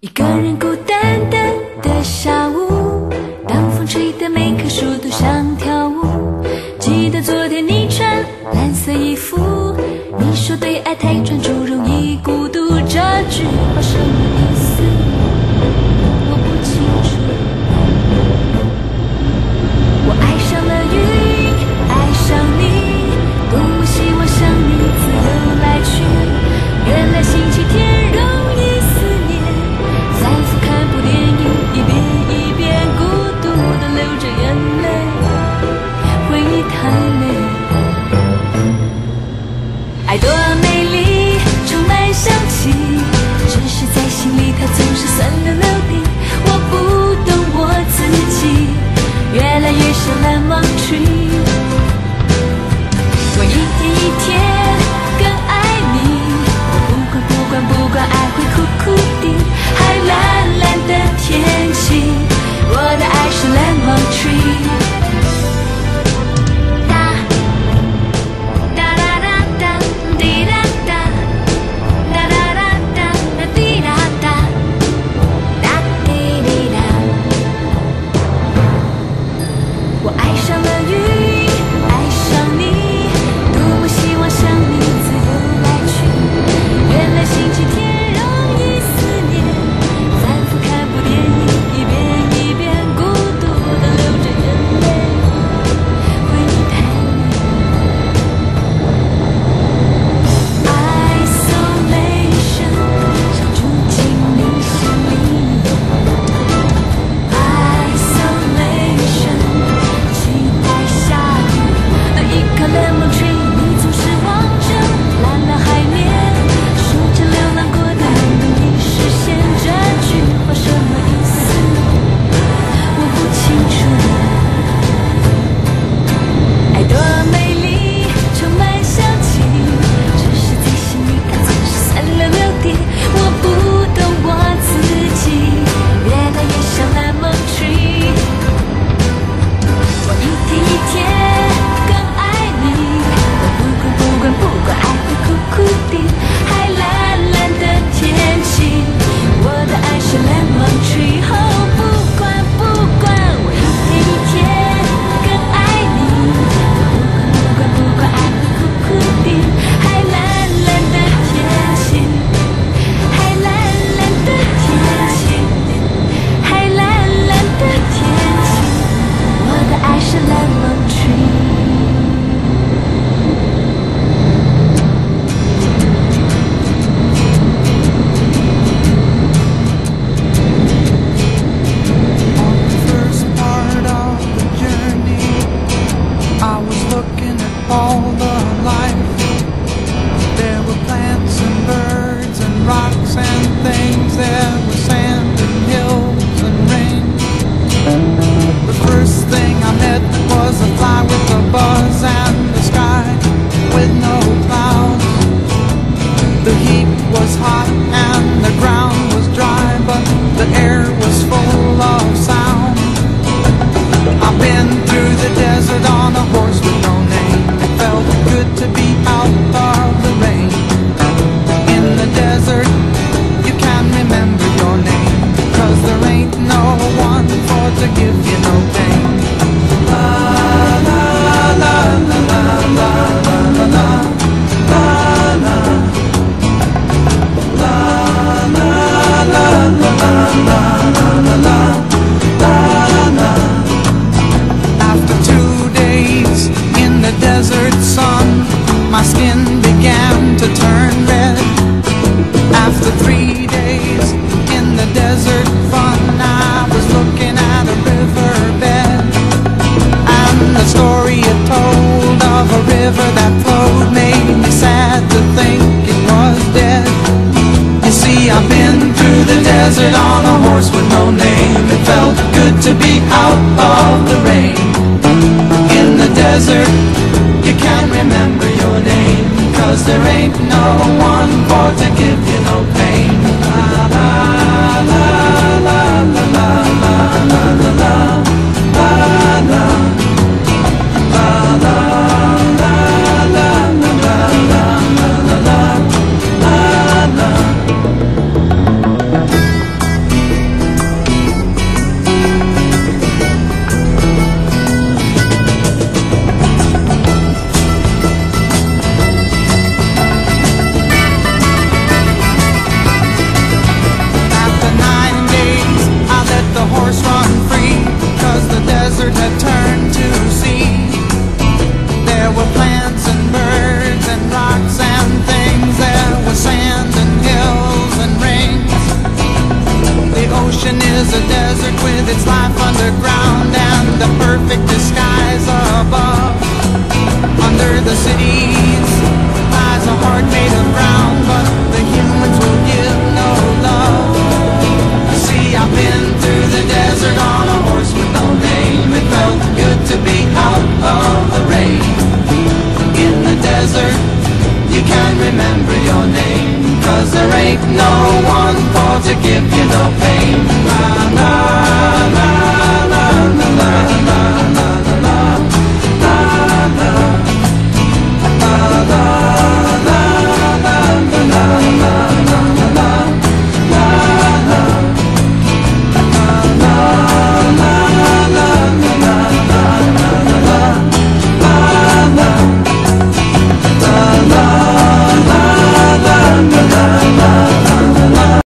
一个人孤单单的下午当风吹得每棵树都想跳舞记得昨天你穿蓝色衣服你说对爱太专注容易孤 I give you blizzard on a horse with no name. It felt good to be out of the rain. In the desert, you can't remember your name Cause there ain't no one for to give you no with its life underground and the perfect disguise above. Under the cities lies a heart made of brown, but the humans will give no love. See, I've been through the desert on a horse with no name. It felt good to be out of the rain. In the desert, you can't remember your name. Cause there ain't no one for to give you no pain. La la la.